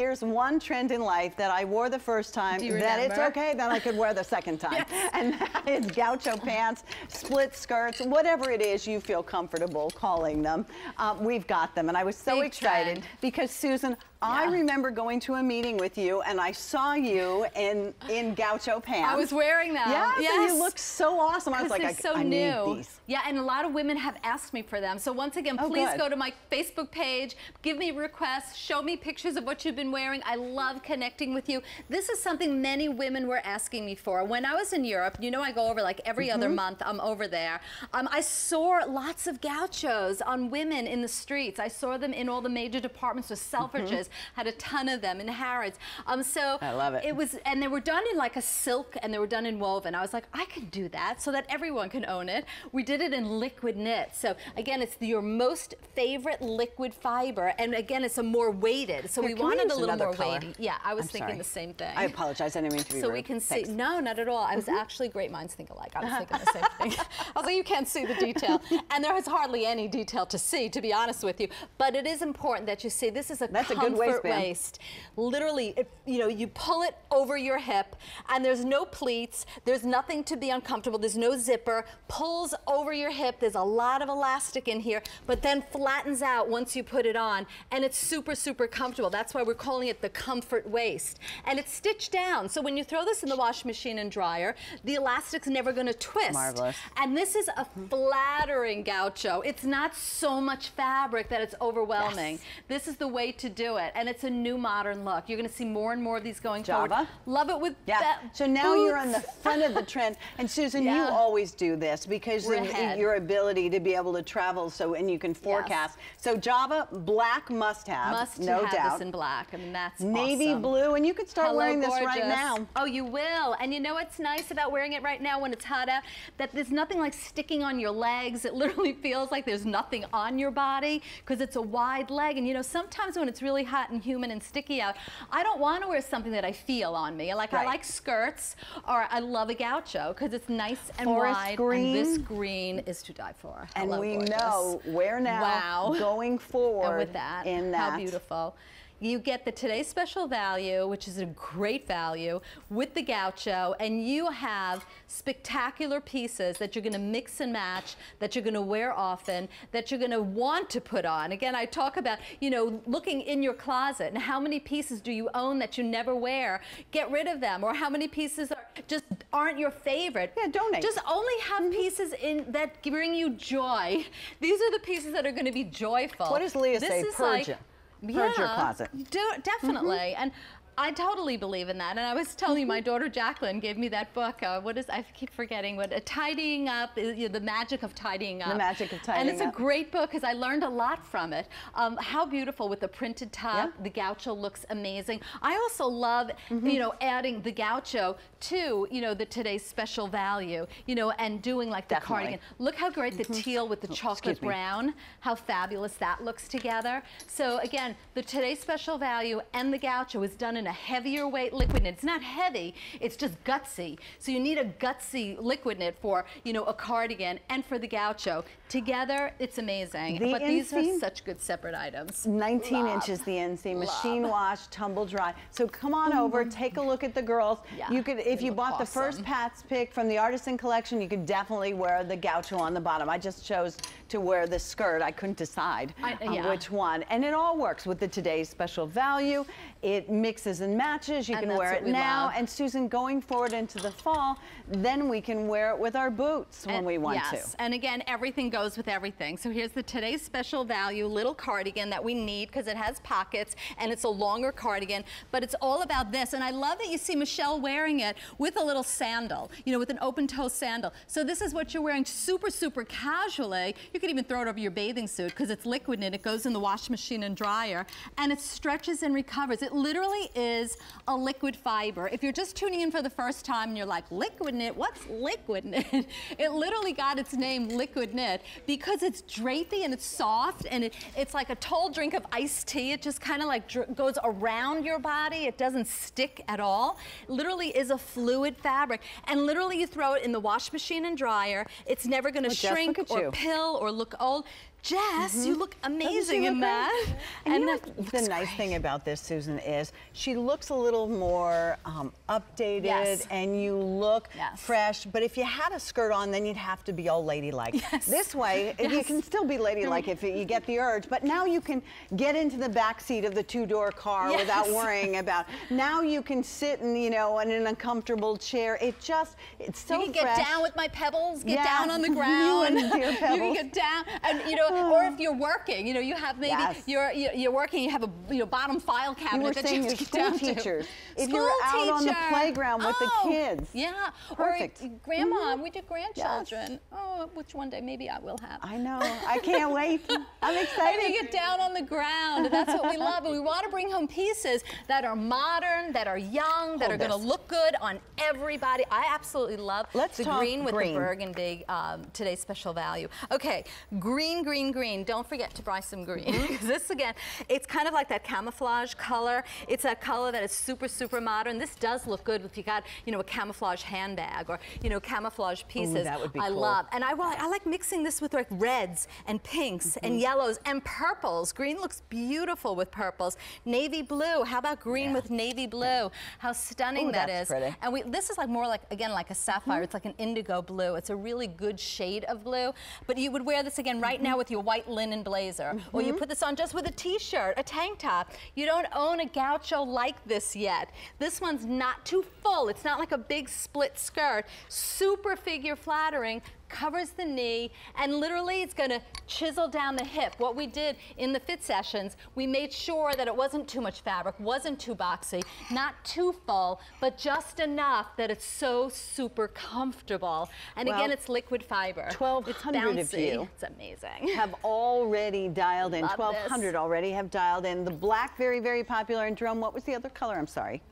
here's one trend in life that I wore the first time that it's okay, then I could wear the second time. yes. And that is gaucho pants, split skirts, whatever it is you feel comfortable calling them. Um, we've got them. And I was so Big excited trend. because Susan. I remember going to a meeting with you and I saw you in in gaucho pants. I was wearing them. Yeah, yes. you look so awesome. I was like, I, so I new. need these. Yeah, and a lot of women have asked me for them. So once again, oh, please good. go to my Facebook page, give me requests, show me pictures of what you've been wearing. I love connecting with you. This is something many women were asking me for. When I was in Europe, you know I go over like every mm -hmm. other mm-hmm. month, I'm over there. Um, I saw lots of gauchos on women in the streets. I saw them in all the major departments stores. Selfridges mm -hmm. Had a ton of them in Harrods. Um, so I love it. It was, and they were done in like a silk and they were done in woven. I was like, I can do that so that everyone can own it. We did it in liquid knit. So again, it's your most favorite liquid fiber. And again, it's a more weighted. So Here, we wanted a little more color? weighty. Yeah, I was I'm thinking sorry. the same thing. I apologize. I didn't mean to be So rude. we can Thanks. see. No, not at all. I was mm -hmm. actually great minds think alike. I was thinking the same thing. I was like, you can't see the detail. And there is hardly any detail to see, to be honest with you. But it is important that you see this is a That's a good waistband. waist. Literally, if, you know, you pull it over your hip and there's no pleats. There's nothing to be uncomfortable. There's no zipper. Pulls over your hip. There's a lot of elastic in here, but then flattens out once you put it on. And it's super, super comfortable. That's why we're calling it the comfort waist. And it's stitched down. So when you throw this in the washing machine and dryer, the elastic's never going to twist. Marvelous. And this is a flattering gaucho. It's not so much fabric that it's overwhelming. Yes. This is the way to do it. And it's a new modern look. You're going to see more and more of these going Java. forward. Love it with yeah. So now boots. you're on the front of the trend. And Susan, yeah. you always do this because of your ability to be able to travel so and you can forecast. Yes. So Java, black must have, must no have doubt. this in black. I mean, that's Navy awesome. blue, and you could start Hello, wearing gorgeous. this right now. Oh, you will. And you know what's nice about wearing it right now when it's hot out? That there's nothing like sticking on your legs. It literally feels like there's nothing on your body because it's a wide leg. And you know, sometimes when it's really hot and humid and sticky out, I don't want to wear something that I feel on me. Like right. I like skirts or I love a gaucho because it's nice and Forest wide. Green. And this green is to die for. And Hello, we gorgeous. know where now wow. going forward and with that, in that. How beautiful. You get the Today's Special Value, which is a great value, with the gaucho, and you have spectacular pieces that you're going to mix and match, that you're going to wear often, that you're going to want to put on. Again, I talk about, you know, looking in your closet and how many pieces do you own that you never wear? Get rid of them. Or how many pieces are just aren't your favorite? Yeah, donate. Just only have mm -hmm. pieces in that bring you joy. These are the pieces that are going to be joyful. What does Leah this say? Purge like, Purge yeah, your closet. Do, definitely. Mm -hmm. And I totally believe in that. And I was telling you, my daughter Jacqueline gave me that book. Uh, what is, I keep forgetting what, uh, Tidying Up, you know, The Magic of Tidying Up. The Magic of Tidying Up. And it's up. a great book because I learned a lot from it. Um, how beautiful with the printed top. Yeah. The gaucho looks amazing. I also love, mm -hmm. you know, adding the gaucho to, you know, the today's special value, you know, and doing like the Definitely. cardigan. Look how great the mm -hmm. teal with the oh, chocolate brown, how fabulous that looks together. So again, the today's special value and the gaucho is done in a heavier weight liquid knit. It's not heavy, it's just gutsy. So you need a gutsy liquid knit for, you know, a cardigan and for the gaucho. Together, it's amazing. The but these are such good separate items. 19 Love. inches the inseam, machine Love. wash, tumble dry. So come on over, mm-hmm. take a look at the girls. Yeah, you could, if you bought awesome. the first Pat's pick from the Artisan Collection, you could definitely wear the gaucho on the bottom. I just chose to wear the skirt. I couldn't decide I, yeah. which one. And it all works with the today's special value. It mixes and matches. You and can wear it now. Love. And Susan, going forward into the fall, then we can wear it with our boots when and, we want yes. to. And again, everything goes with everything. So here's the today's special value little cardigan that we need because it has pockets and it's a longer cardigan, but it's all about this. And I love that you see Michelle wearing it with a little sandal, you know, with an open toe sandal. So this is what you're wearing super, super casually. Eh? You could even throw it over your bathing suit because it's liquid and it goes in the washing machine and dryer and it stretches and recovers. It literally is a liquid fiber. If you're just tuning in for the first time and you're like, liquid knit, what's liquid knit? it literally got its name liquid knit because it's drapey and it's soft and it, it's like a tall drink of iced tea. It just kind of like goes around your body. It doesn't stick at all. It literally is a fluid fabric and literally you throw it in the wash machine and dryer. It's never going to well, shrink or you. pill or look old Jess, mm -hmm. you look amazing in that. And, and the nice great. thing about this, Susan, is she looks a little more um, updated yes. and you look yes. fresh. But if you had a skirt on, then you'd have to be all ladylike. Yes. This way, you can still be ladylike if you get the urge. But now you can get into the back seat of the two-door car without worrying about. Now you can sit in, you know, in an uncomfortable chair. It just, it's so You can fresh. get down with my pebbles, get down on the ground. you, and your pebbles. you can get down, and you know, or if you're working, you know, you have maybe yes. you're you're working, you have a you know bottom file cabinet you were that saying you have get down teachers. To. If school you're out teacher. on the playground with oh, the kids. Yeah. Perfect. Or grandma, mm -hmm. with your grandchildren. Yes. Oh, which one day maybe I will have. I know. I can't wait. I'm excited. And you get down on the ground. That's what we love. And we want to bring home pieces that are modern, that are young, that Hold are going to look good on everybody. I absolutely love Let's the green with green. the burgundy um, today's special value. Okay, green, green, green. Don't forget to buy some green. Mm-hmm. this again, it's kind of like that camouflage color. It's that color that is super, super modern. This does look good if you got, you know, a camouflage handbag or, you know, camouflage pieces. Ooh, that would be I cool. love. And I, I like mixing this with like reds and pinks mm -hmm. and mm-hmm. yellows and purples. Green looks beautiful with purples. Navy blue. How about green yeah. with navy blue? How stunning Ooh, that is. Pretty. And we, this is like more like, again, like a sapphire. Mm -hmm. It's like an indigo blue. It's a really good shade of blue. But you would wear this again right mm -hmm. now with your white linen blazer. Or you mm-hmm. put this on just with a t-shirt, a tank top. You don't own a gaucho like this yet. This one's not too full. It's not like a big split skirt. Super figure flattering, covers the knee, and literally it's gonna chisel down the hip. What we did in the fit sessions, we made sure that it wasn't too much fabric, wasn't too boxy, not too full, but just enough that it's so super comfortable. And well, again, it's liquid fiber. 1,200 of you it's amazing. have already dialed in. 1,200 already have dialed in. The black, very, very popular. And Jerome, what was the other color? I'm sorry.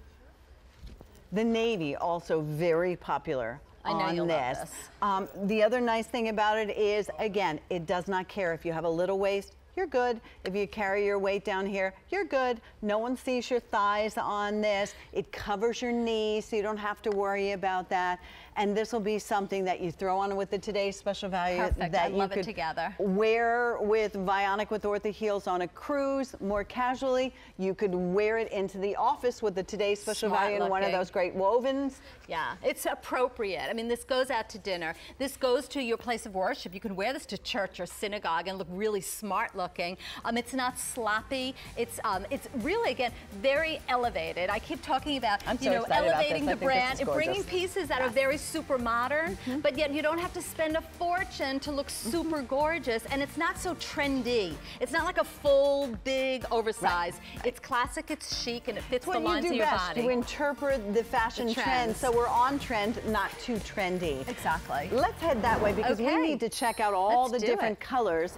The navy, also very popular. I know on this. this. Um, the other nice thing about it is, again, it does not care if you have a little waist, you're good. If you carry your weight down here, you're good. No one sees your thighs on this. It covers your knees, so you don't have to worry about that. And this will be something that you throw on with the today's special value Perfect. that I you could together. wear with Vionic with Ortho heels on a cruise more casually. You could wear it into the office with the today's special Smart value in one of those great wovens. Yeah, it's appropriate. I mean, this goes out to dinner. This goes to your place of worship. You can wear this to church or synagogue and look really smart looking. Um, it's not sloppy. It's um, it's really again very elevated. I keep talking about I'm you so know elevating the brand and bringing pieces that yeah. are very super modern, mm -hmm. but yet you don't have to spend a fortune to look mm-hmm. super mm -hmm. gorgeous, and it's not so trendy. It's not like a full, big, oversized. Right. It's classic. It's chic, and it fits it's the lines you of your best. body. You interpret the fashion the trend, so we're on trend, not too trendy. Exactly. Let's head that way because okay. we need to check out all Let's the different it. colors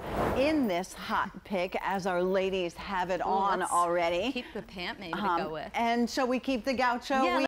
in this hot pick as our ladies have it Ooh, on already. Keep the pant maybe um, to go with. And shall we keep the gaucho. Yeah,